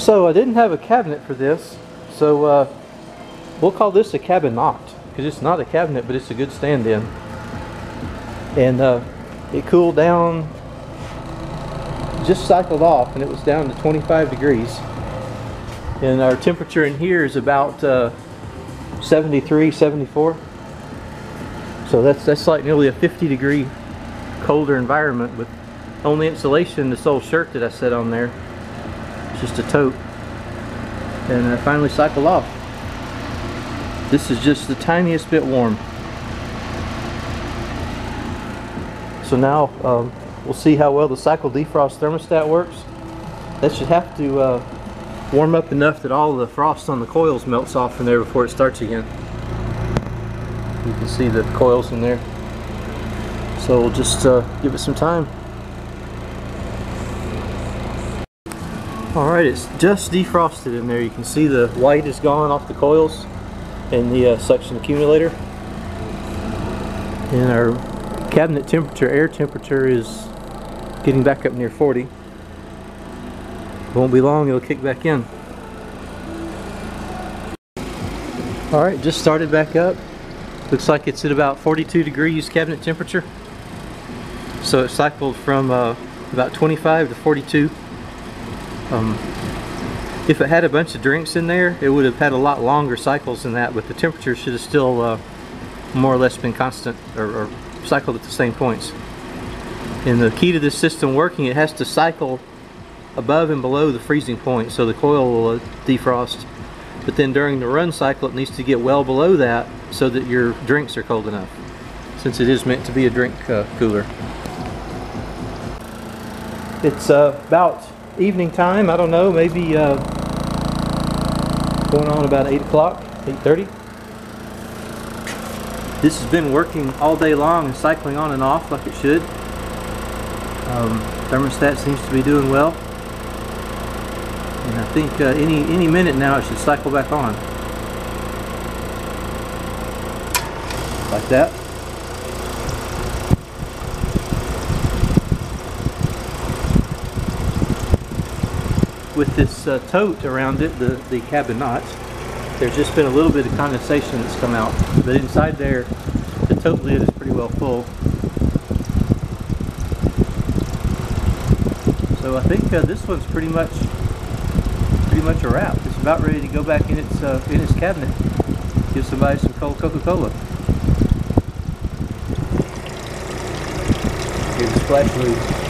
So I didn't have a cabinet for this, so uh, we'll call this a cabinet because it's not a cabinet, but it's a good stand-in. And uh, it cooled down, just cycled off, and it was down to 25 degrees. And our temperature in here is about uh, 73, 74. So that's that's like nearly a 50 degree colder environment with only insulation this old shirt that I set on there. Just a tote. And I finally cycle off. This is just the tiniest bit warm. So now um, we'll see how well the cycle defrost thermostat works. That should have to uh, warm up enough that all the frost on the coils melts off from there before it starts again. You can see the coils in there. So we'll just uh, give it some time. Alright, it's just defrosted in there. You can see the white is gone off the coils and the uh, suction accumulator. And our cabinet temperature, air temperature is getting back up near 40. Won't be long, it'll kick back in. Alright, just started back up. Looks like it's at about 42 degrees cabinet temperature. So it cycled from uh, about 25 to 42. Um, if it had a bunch of drinks in there, it would have had a lot longer cycles than that, but the temperature should have still uh, more or less been constant or, or cycled at the same points. And the key to this system working, it has to cycle above and below the freezing point so the coil will uh, defrost but then during the run cycle it needs to get well below that so that your drinks are cold enough since it is meant to be a drink uh, cooler. It's uh, about evening time, I don't know, maybe uh, going on about 8 o'clock, 8.30. This has been working all day long and cycling on and off like it should. Um, thermostat seems to be doing well. And I think uh, any, any minute now it should cycle back on. Like that. With this uh, tote around it, the, the cabinet, there's just been a little bit of condensation that's come out. But inside there, the tote lid is pretty well full. So I think uh, this one's pretty much pretty much a wrap. It's about ready to go back in its uh, in its cabinet. Give somebody some cold Coca-Cola. Here's splash loose.